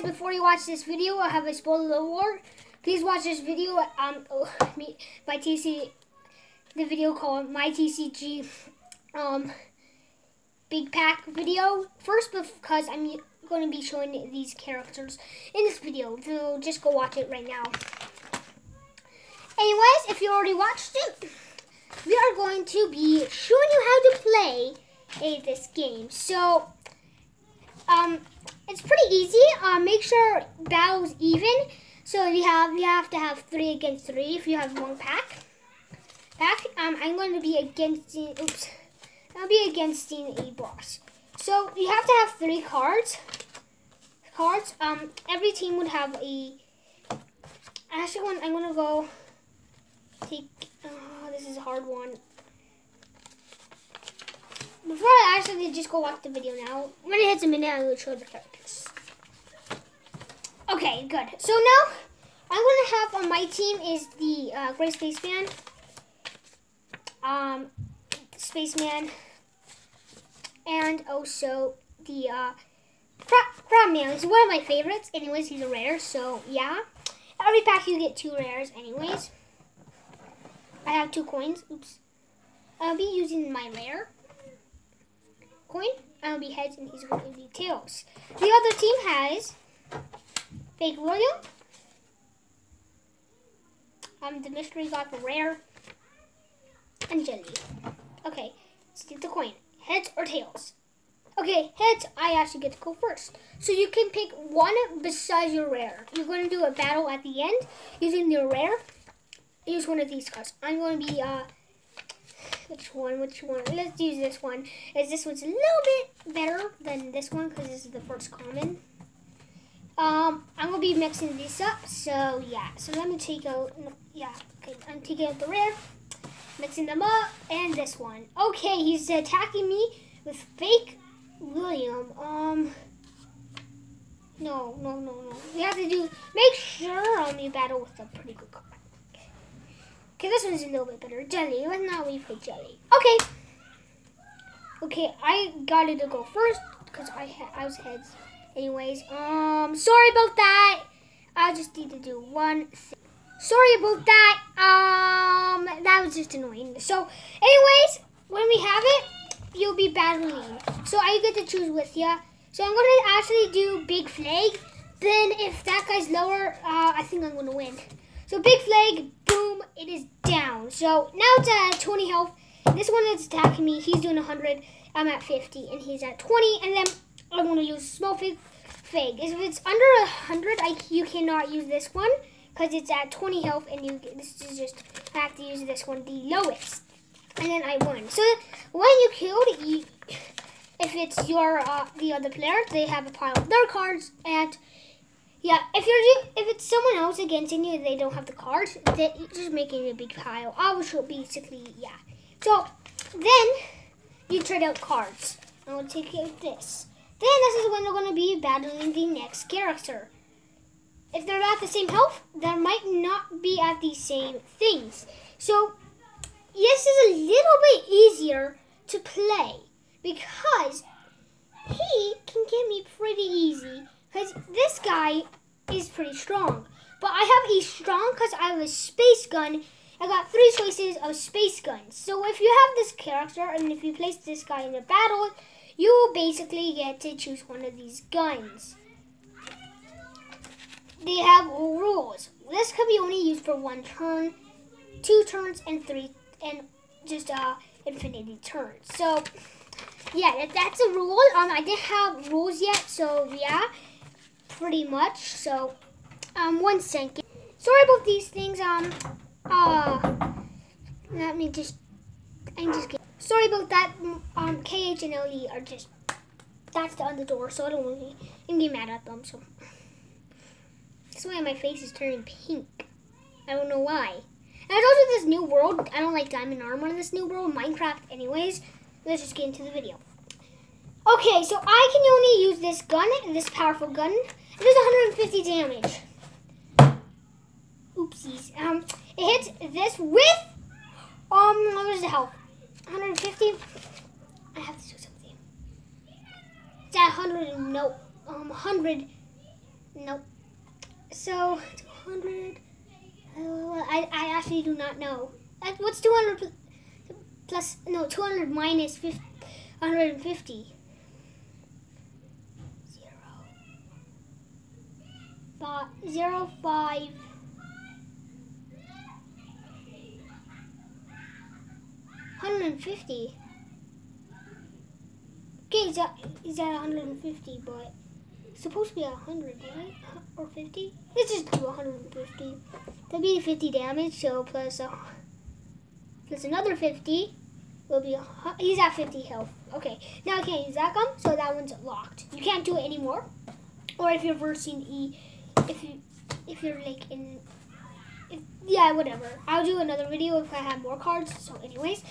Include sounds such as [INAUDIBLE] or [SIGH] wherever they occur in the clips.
guys, before you watch this video, I have a spoiler alert. Please watch this video um, [LAUGHS] me, by TC, the video called My TCG um, Big Pack video. First, because I'm going to be showing these characters in this video. So just go watch it right now. Anyways, if you already watched it, we are going to be showing you how to play a, this game. So, um, it's pretty easy. Uh, make sure battle's even. So you have you have to have three against three if you have one pack. Pack. Um, I'm going to be against. Oops. I'll be against a boss. So you have to have three cards. Cards. Um, every team would have a. Actually, I'm gonna go take. Oh, this is a hard one. Before I actually just go watch the video now, when it hits a minute, I will show the characters. Okay, good. So now, I'm going to have on my team is the uh, Gray Spaceman, um, Spaceman, and also the uh, Crab Man. He's one of my favorites. Anyways, he's a rare, so yeah. Every pack you get two rares anyways. I have two coins. Oops. I'll be using my rare coin. I'll be heads and he's going to be tails. The other team has Fake William. Um, the mystery got rare and jelly. Okay, let's get the coin. Heads or tails? Okay, heads, I actually get to go first. So you can pick one besides your rare. You're going to do a battle at the end using your rare. Use one of these cards. I'm going to be, uh, which one, which one? Let's use this one. As this one's a little bit better than this one because this is the first common. Um, I'm to be mixing these up. So, yeah. So let me take out, yeah, okay. I'm taking out the rare, mixing them up, and this one. Okay, he's attacking me with fake William. Um, no, no, no, no. We have to do, make sure on the battle with a pretty good. Okay, this one's a little bit better. Jelly. Let's not wait for Jelly. Okay. Okay, I got to go first because I I was heads. Anyways, um, sorry about that. I just need to do one thing. Sorry about that. Um, that was just annoying. So, anyways, when we have it, you'll be battling. So I get to choose with you. So I'm to actually do Big Flag. Then if that guy's lower, uh, I think I'm to win. So Big Flag, it is down. So now it's at 20 health. This one that's attacking me, he's doing 100. I'm at 50, and he's at 20. And then I'm going to use Small Fig. Fig. If it's under 100, I, you cannot use this one because it's at 20 health, and you this is just, I have to use this one, the lowest. And then I won. So when you killed, you, if it's your uh, the other player, they have a pile of their cards, and yeah, if you're if it's someone else against you, they don't have the cards. They just making a big pile. I was basically yeah. So then you trade out cards. I will take out this. Then this is when they're going to be battling the next character. If they're at the same health, they might not be at the same things. So this is a little bit easier to play because he can get me pretty easy because this guy is pretty strong. But I have a strong because I have a space gun. I got three choices of space guns. So if you have this character and if you place this guy in a battle, you will basically get to choose one of these guns. They have rules. This could be only used for one turn, two turns, and three, and just uh, infinity turns. So, yeah, that's a rule. Um, I didn't have rules yet, so yeah pretty much. So, um, one second. Sorry about these things. Um, uh, let me just, I'm just kidding. Sorry about that. Um, KH and LE are just, that's on the door, so I don't really, I'm getting mad at them, so. That's why my face is turning pink. I don't know why. And also this new world. I don't like diamond armor in this new world, Minecraft anyways. Let's just get into the video. Okay, so I can only use this gun, this powerful gun, it does 150 damage. Oopsies. Um, it hits this with, um, what is the health? 150? I have to do something. It's at 100, no, um, 100. Nope. So, 200. Uh, I, I actually do not know. What's 200 plus, no, 200 minus 50, 150? Zero, five. Hundred and fifty. Okay, that is that hundred and fifty? But it's supposed to be hundred, right? Or fifty? Let's just do hundred and fifty. That'd be fifty damage. So plus uh, plus another fifty will be. a He's at fifty health. Okay, now I can't use that gun, so that one's locked. You can't do it anymore. Or if you're versing E, if you if you're like in. If, yeah, whatever. I'll do another video if I have more cards. So, anyways,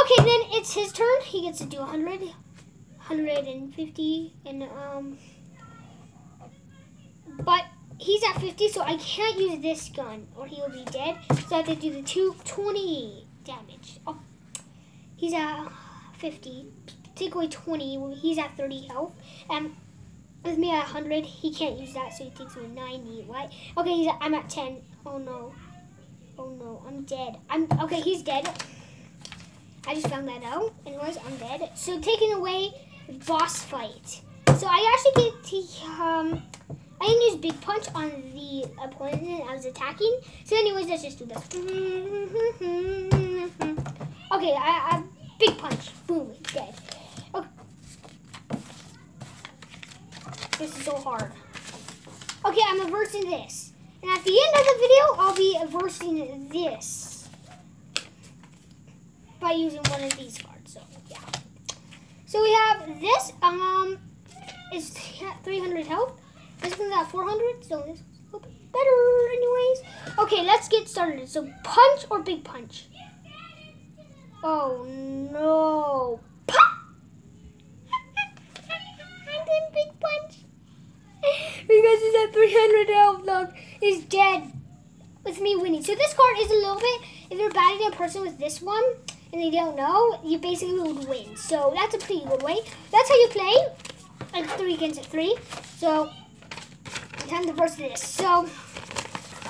okay, then it's his turn. He gets to do 100, 150, and um. But he's at 50, so I can't use this gun or he will be dead. So I have to do the 220 damage. Oh, he's at 50. Take away 20. He's at 30 health. And with me at 100, he can't use that, so he takes away 90, right? Okay, he's I'm at 10. Oh no. Oh no, I'm dead. I'm okay. He's dead. I just found that out. Anyways, I'm dead. So taking away boss fight. So I actually get to um. I didn't use big punch on the opponent I was attacking. So anyways, let's just do this. [LAUGHS] Okay, I, I big punch. Boom, dead. Okay. This is so hard. Okay, I'm reversing this. And at the end of the video, I'll be reversing this by using one of these cards. So yeah. So we have this. Um, is [LAUGHS] 300 health. This one's at 400. So this one's better, anyways. Okay, let's get started. So punch or big punch? Oh no! Because he's at 300 health. Look, he's dead with me winning. So this card is a little bit. If you're batting a person with this one and they don't know, you basically would win. So that's a pretty good way. That's how you play. Like three against three. So time to verse this. So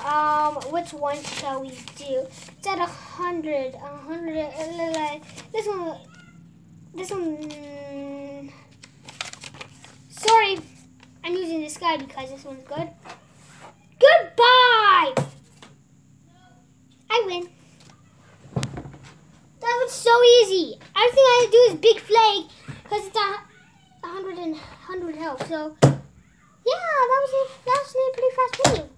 um, which one shall we do? It's at a hundred. A hundred. uh, This one. This one. mm, Sorry, I'm using this guy because this one's good. Goodbye! I win. That was so easy. Everything I had to do is big flag because it's a hundred and hundred health. So yeah, that was a, that was a pretty fast video.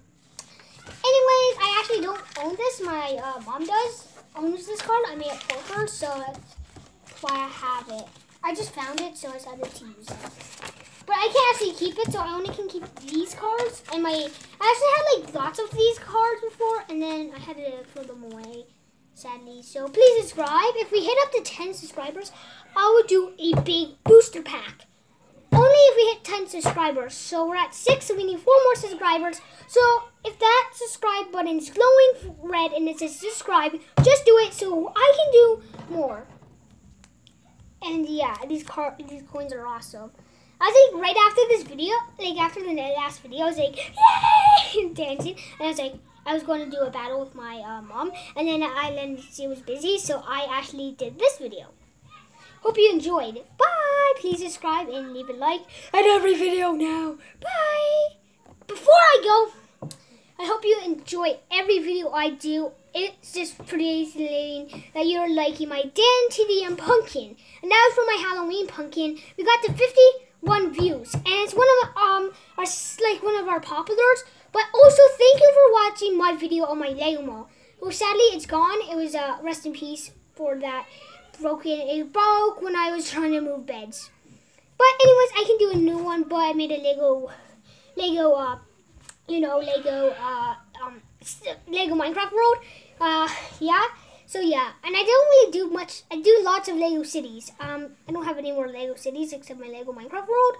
Anyways, I actually don't own this. My uh, mom does owns this card. I made it for her, so that's why I have it. I just found it, so I decided to use it. But I can't actually keep it, so I only can keep these cards. And my, I actually had like lots of these cards before, and then I had to throw them away, sadly. So please subscribe. If we hit up to 10 subscribers, I will do a big booster pack. Only if we hit 10 subscribers. So we're at 6, so we need 4 more subscribers. So if that subscribe button is glowing red and it says subscribe, just do it so I can do more. And yeah, these car these coins are awesome. I was like, right after this video, like after the last video, I was like, yay, [LAUGHS] dancing. And I was like, I was going to do a battle with my uh, mom. And then I then she was busy, so I actually did this video. Hope you enjoyed. Bye. Please subscribe and leave a like at every video now. Bye. Before I go, I hope you enjoy every video I do. It's just pretty exciting that you're liking my Dan TDM pumpkin. And now for my Halloween pumpkin, we got to 51 views, and it's one of um our like one of our populars. But also thank you for watching my video on my Lego mall. Well, sadly it's gone. It was uh, rest in peace for that broken. It broke when I was [LAUGHS] trying to move beds. But anyways, I can do a new one. But I made a Lego, Lego, uh, you know, Lego, uh, um, Lego Minecraft world. Uh, yeah. So yeah, and I don't really do much. I do lots of Lego cities. Um, I don't have any more Lego cities except my Lego Minecraft world.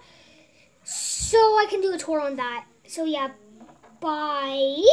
So I can do a tour on that. So yeah, bye.